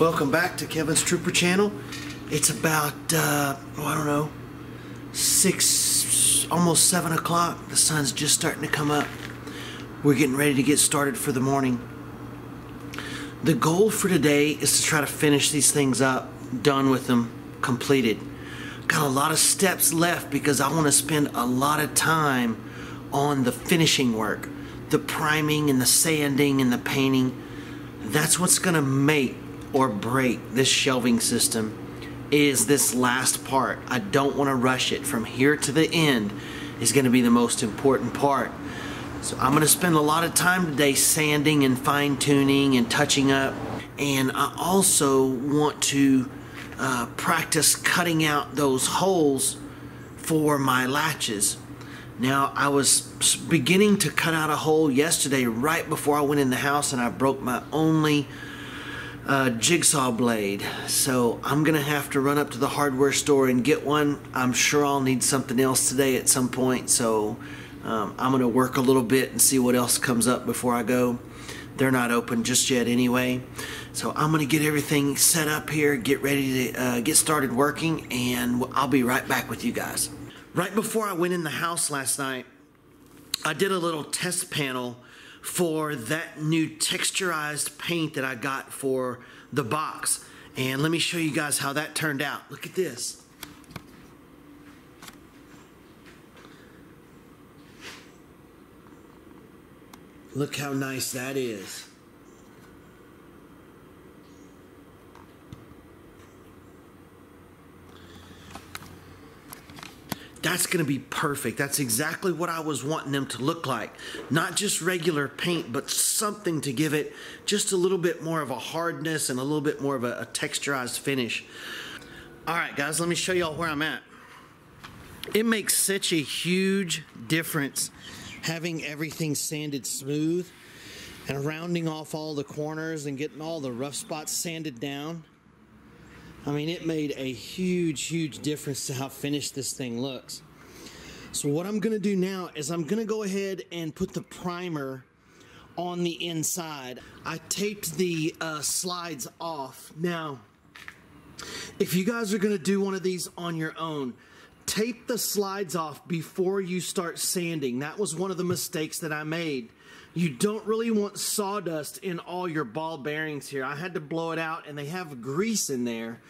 Welcome back to Kevin's Trooper channel. It's about, uh, oh, I don't know, six, almost seven o'clock. The sun's just starting to come up. We're getting ready to get started for the morning. The goal for today is to try to finish these things up, done with them, completed. Got a lot of steps left because I want to spend a lot of time on the finishing work, the priming and the sanding and the painting. That's what's going to make or break this shelving system is this last part. I don't want to rush it. From here to the end is going to be the most important part. So I'm going to spend a lot of time today sanding and fine tuning and touching up. And I also want to uh, practice cutting out those holes for my latches. Now, I was beginning to cut out a hole yesterday right before I went in the house and I broke my only uh, jigsaw blade. So I'm gonna have to run up to the hardware store and get one. I'm sure I'll need something else today at some point. So um, I'm gonna work a little bit and see what else comes up before I go. They're not open just yet anyway. So I'm gonna get everything set up here, get ready to uh, get started working, and I'll be right back with you guys. Right before I went in the house last night, I did a little test panel for that new texturized paint that I got for the box. And let me show you guys how that turned out. Look at this. Look how nice that is. That's going to be perfect. That's exactly what I was wanting them to look like. Not just regular paint, but something to give it just a little bit more of a hardness and a little bit more of a, a texturized finish. All right, guys, let me show y'all where I'm at. It makes such a huge difference having everything sanded smooth and rounding off all the corners and getting all the rough spots sanded down. I mean, it made a huge, huge difference to how finished this thing looks. So what I'm gonna do now is I'm gonna go ahead and put the primer on the inside. I taped the uh, slides off. Now, if you guys are gonna do one of these on your own, tape the slides off before you start sanding. That was one of the mistakes that I made. You don't really want sawdust in all your ball bearings here. I had to blow it out and they have grease in there.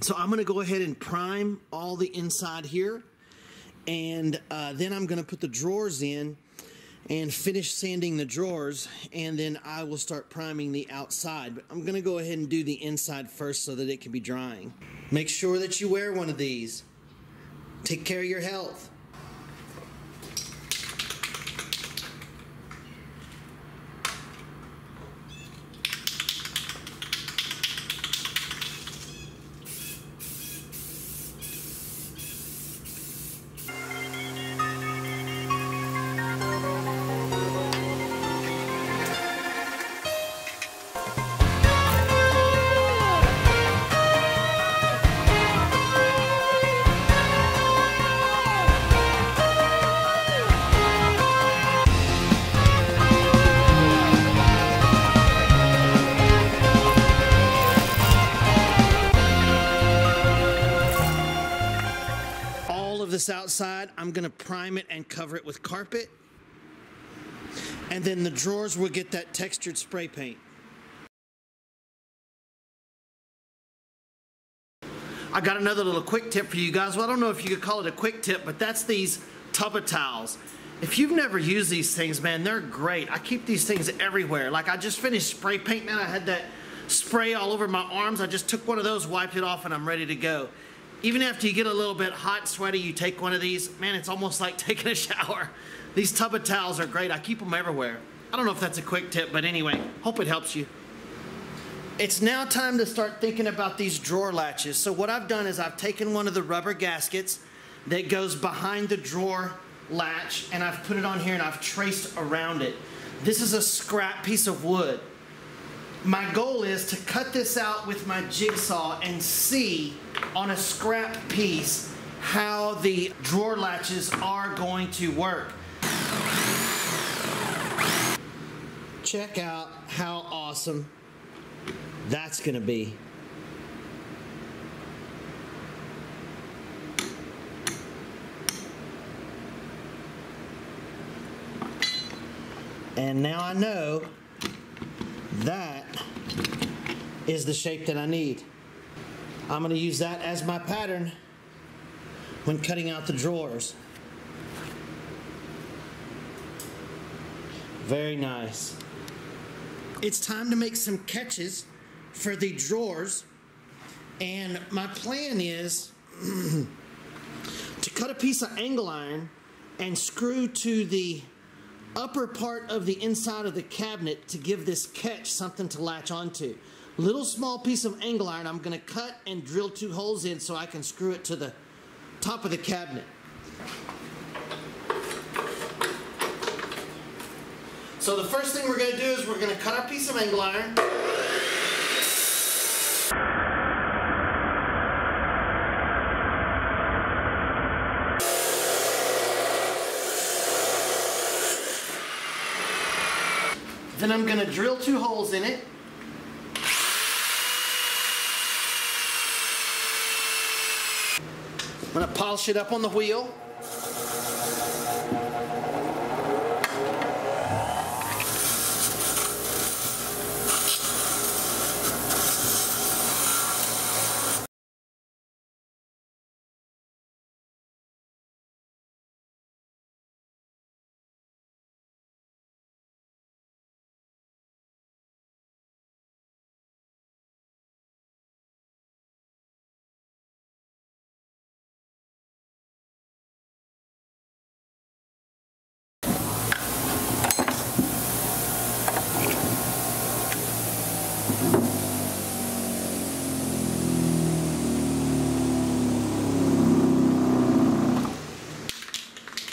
So I'm gonna go ahead and prime all the inside here. And uh, then I'm gonna put the drawers in and finish sanding the drawers and then I will start priming the outside. But I'm gonna go ahead and do the inside first so that it can be drying. Make sure that you wear one of these. Take care of your health. Outside, I'm gonna prime it and cover it with carpet. And then the drawers will get that textured spray paint. I got another little quick tip for you guys. Well, I don't know if you could call it a quick tip, but that's these Tub O' Towels. If you've never used these things, man, they're great. I keep these things everywhere. Like I just finished spray paint, man. I had that spray all over my arms. I just took one of those, wiped it off, and I'm ready to go even after you get a little bit hot, sweaty, you take one of these, man, it's almost like taking a shower. These Tub O' Towels are great. I keep them everywhere. I don't know if that's a quick tip, but anyway, hope it helps you. It's now time to start thinking about these drawer latches. So what I've done is I've taken one of the rubber gaskets that goes behind the drawer latch and I've put it on here and I've traced around it. This is a scrap piece of wood. My goal is to cut this out with my jigsaw and see on a scrap piece how the drawer latches are going to work. Check out how awesome that's going to be. And now I know that is the shape that I need. I'm going to use that as my pattern when cutting out the drawers. Very nice. It's time to make some catches for the drawers. And my plan is to cut a piece of angle iron and screw to the upper part of the inside of the cabinet to give this catch something to latch onto. Little small piece of angle iron I'm going to cut and drill two holes in so I can screw it to the top of the cabinet. So the first thing we're going to do is we're going to cut our piece of angle iron. Then I'm going to drill two holes in it. I'm going to polish it up on the wheel.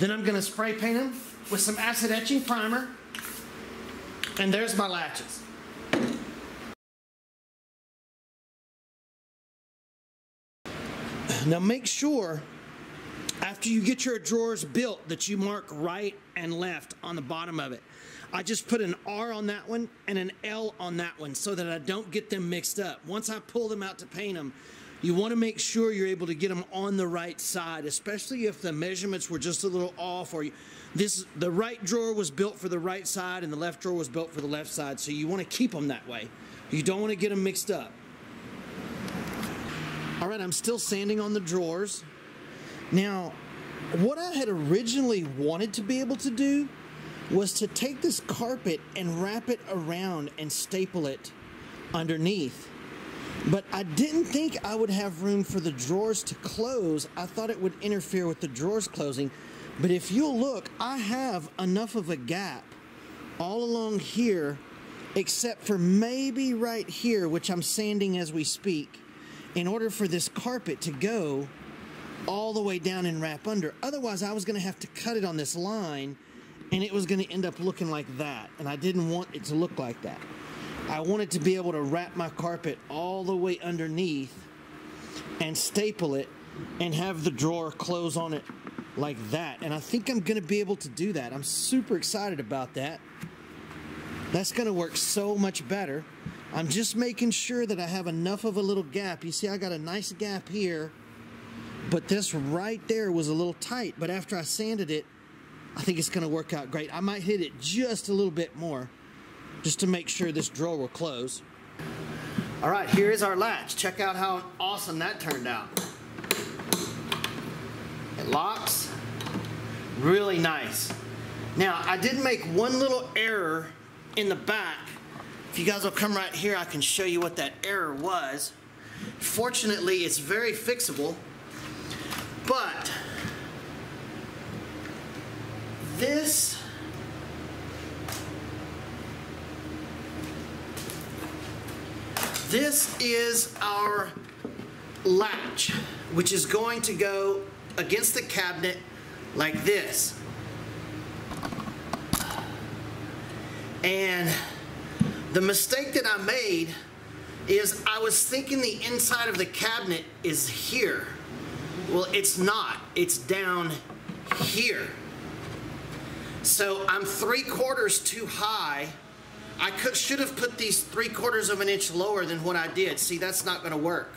Then I'm going to spray paint them with some acid etching primer. And there's my latches. Now make sure after you get your drawers built that you mark right and left on the bottom of it. I just put an R on that one and an L on that one so that I don't get them mixed up. Once I pull them out to paint them, you want to make sure you're able to get them on the right side, especially if the measurements were just a little off or you, this the right drawer was built for the right side and the left drawer was built for the left side. So you want to keep them that way. You don't want to get them mixed up. All right, I'm still sanding on the drawers. Now, what I had originally wanted to be able to do was to take this carpet and wrap it around and staple it underneath. But I didn't think I would have room for the drawers to close. I thought it would interfere with the drawers closing. But if you'll look, I have enough of a gap all along here, except for maybe right here, which I'm sanding as we speak, in order for this carpet to go all the way down and wrap under. Otherwise, I was going to have to cut it on this line, and it was going to end up looking like that. And I didn't want it to look like that. I wanted to be able to wrap my carpet all the way underneath and staple it and have the drawer close on it like that. And I think I'm going to be able to do that. I'm super excited about that. That's going to work so much better. I'm just making sure that I have enough of a little gap. You see, I got a nice gap here, but this right there was a little tight. But after I sanded it, I think it's going to work out great. I might hit it just a little bit more just to make sure this drawer will close. All right, here is our latch. Check out how awesome that turned out. It locks, really nice. Now, I did make one little error in the back. If you guys will come right here, I can show you what that error was. Fortunately, it's very fixable, but this This is our latch, which is going to go against the cabinet like this. And the mistake that I made is I was thinking the inside of the cabinet is here. Well, it's not. It's down here. So I'm three quarters too high I could, should have put these three quarters of an inch lower than what I did. See, that's not going to work.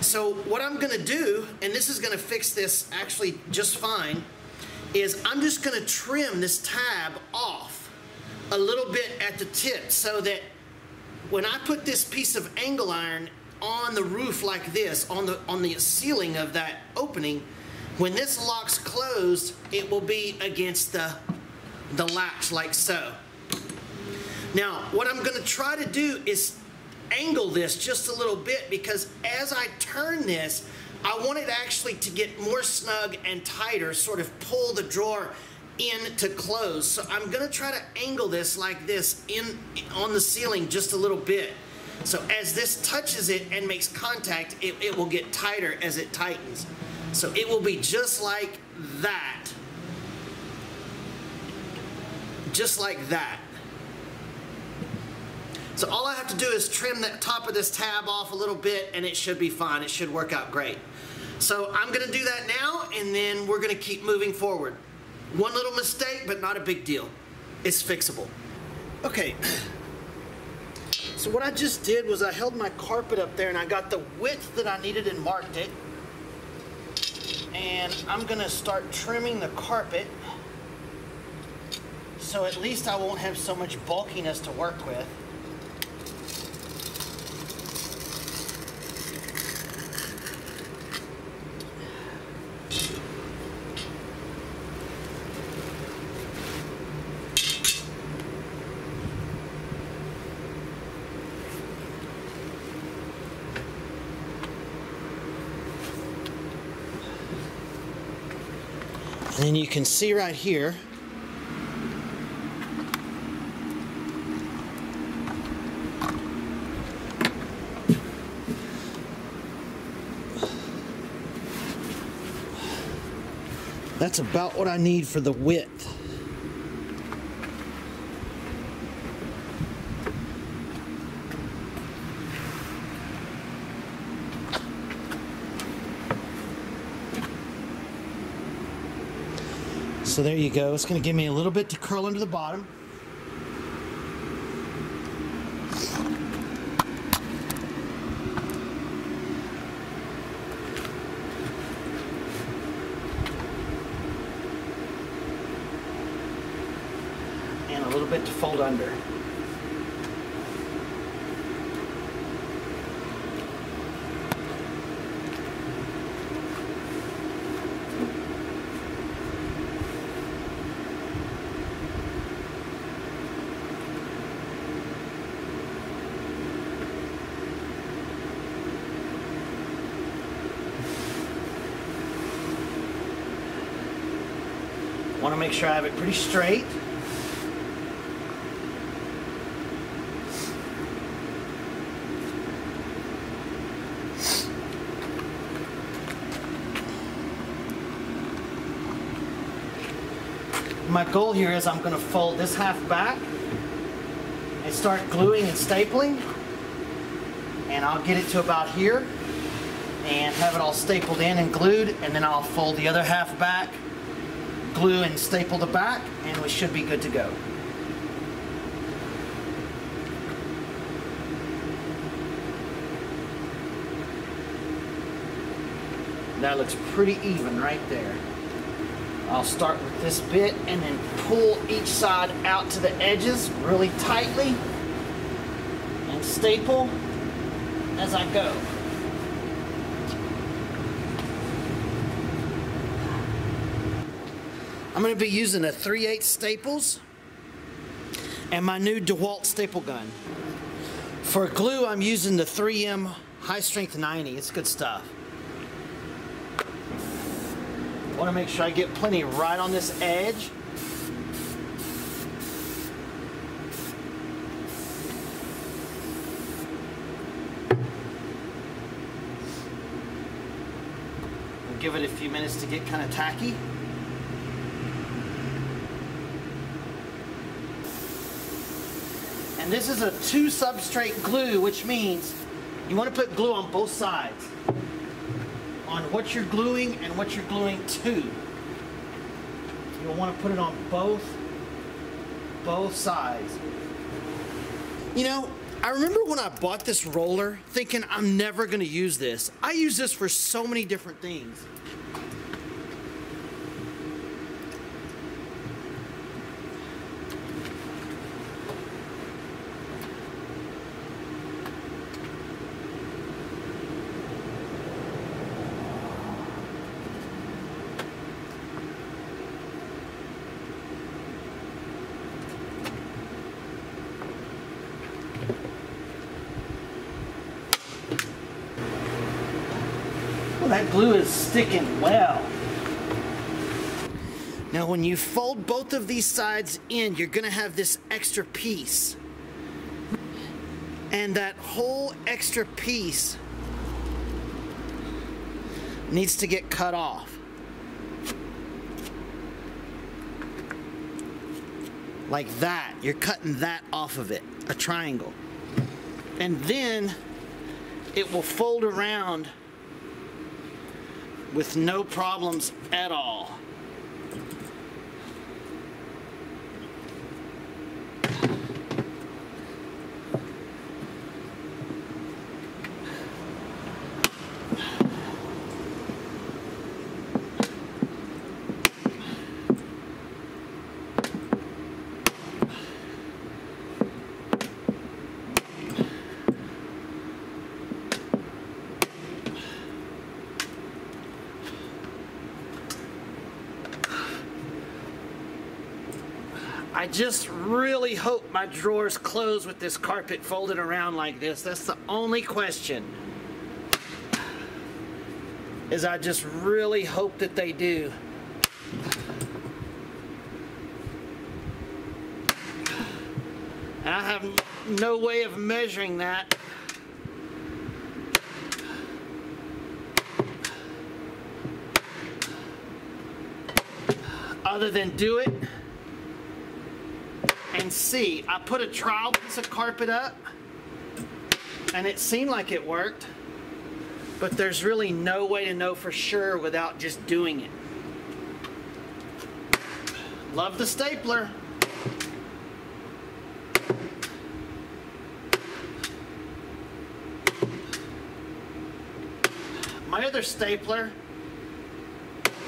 So what I'm going to do, and this is going to fix this actually just fine, is I'm just going to trim this tab off a little bit at the tip so that when I put this piece of angle iron on the roof like this, on the on the ceiling of that opening, when this locks closed, it will be against the the latch like so. Now, what I'm going to try to do is angle this just a little bit because as I turn this, I want it actually to get more snug and tighter, sort of pull the drawer in to close. So I'm gonna try to angle this like this in on the ceiling just a little bit. So as this touches it and makes contact, it, it will get tighter as it tightens. So it will be just like that. Just like that. So all I have to do is trim the top of this tab off a little bit and it should be fine. It should work out great. So I'm gonna do that now and then we're gonna keep moving forward. One little mistake, but not a big deal. It's fixable. Okay, so what I just did was I held my carpet up there and I got the width that I needed and marked it. And I'm gonna start trimming the carpet so at least I won't have so much bulkiness to work with. And you can see right here That's about what I need for the width. So there you go. It's going to give me a little bit to curl into the bottom. And a little bit to fold under. To make sure I have it pretty straight. My goal here is I'm going to fold this half back and start gluing and stapling. And I'll get it to about here and have it all stapled in and glued and then I'll fold the other half back glue and staple the back and we should be good to go. That looks pretty even right there. I'll start with this bit and then pull each side out to the edges really tightly and staple as I go. I'm going to be using a 3 8 staples and my new DeWalt staple gun. For glue, I'm using the 3M High Strength 90. It's good stuff. Want to make sure I get plenty right on this edge. Give it a few minutes to get kind of tacky. And this is a two substrate glue, which means you want to put glue on both sides. On what you're gluing and what you're gluing to. You'll want to put it on both both sides. You know, I remember when I bought this roller thinking I'm never going to use this. I use this for so many different things. That glue is sticking well. Now, when you fold both of these sides in, you're gonna have this extra piece. And that whole extra piece needs to get cut off. Like that. You're cutting that off of it, a triangle. And then it will fold around with no problems at all. I just really hope my drawers close with this carpet folded around like this. That's the only question. Is I just really hope that they do. And I have no way of measuring that. Other than do it see. I put a trial piece of carpet up and it seemed like it worked, but there's really no way to know for sure without just doing it. Love the stapler. My other stapler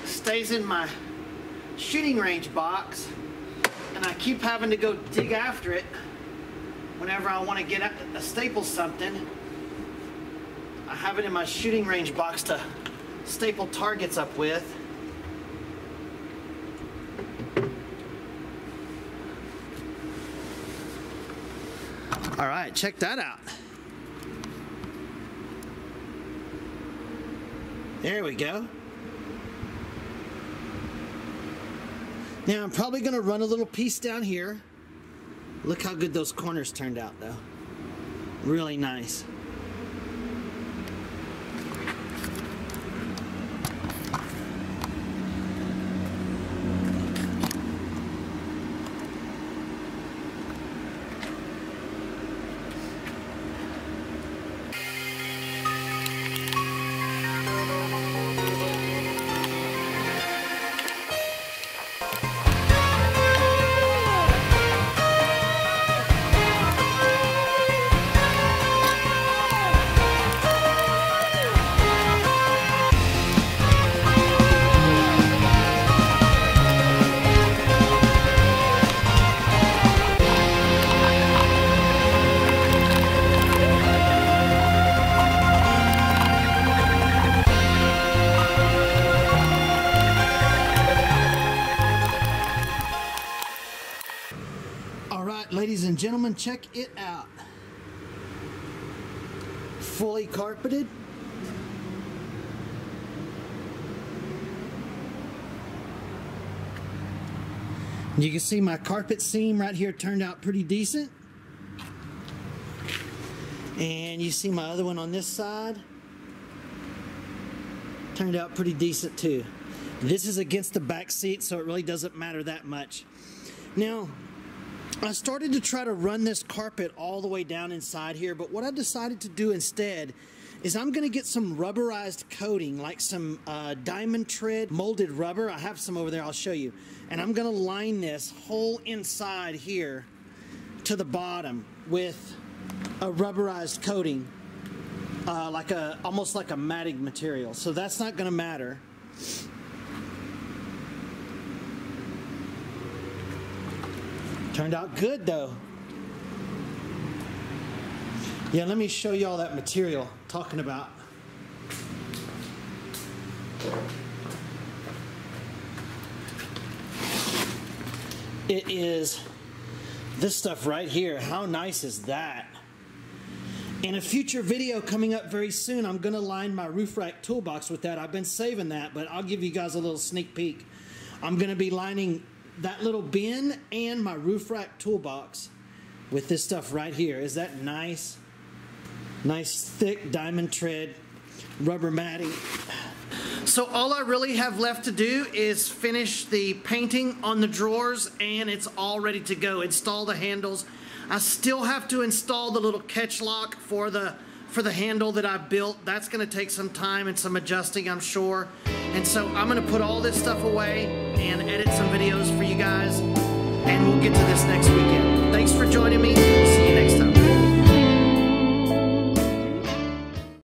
stays in my shooting range box and I keep having to go dig after it whenever I want to get a, staple something. I have it in my shooting range box to staple targets up with. All right, check that out. There we go. Now I'm probably gonna run a little piece down here. Look how good those corners turned out though. Really nice. Check it out. Fully carpeted. You can see my carpet seam right here turned out pretty decent. And you see my other one on this side. Turned out pretty decent too. This is against the back seat, so it really doesn't matter that much. Now, I started to try to run this carpet all the way down inside here, but what I decided to do instead is I'm going to get some rubberized coating, like some uh, diamond tread molded rubber. I have some over there, I'll show you. And I'm going to line this whole inside here to the bottom with a rubberized coating, uh, like a almost like a matting material. So that's not going to matter. Turned out good though. Yeah, let me show you all that material talking about. It is this stuff right here. How nice is that? In a future video coming up very soon, I'm going to line my roof rack toolbox with that. I've been saving that, but I'll give you guys a little sneak peek. I'm going to be lining that little bin and my roof rack toolbox with this stuff right here. Is that nice? Nice thick diamond tread rubber matting. So all I really have left to do is finish the painting on the drawers and it's all ready to go. Install the handles. I still have to install the little catch lock for the for the handle that I built. That's gonna take some time and some adjusting, I'm sure. And so I'm gonna put all this stuff away and edit some videos for you guys and we'll get to this next weekend. Thanks for joining me.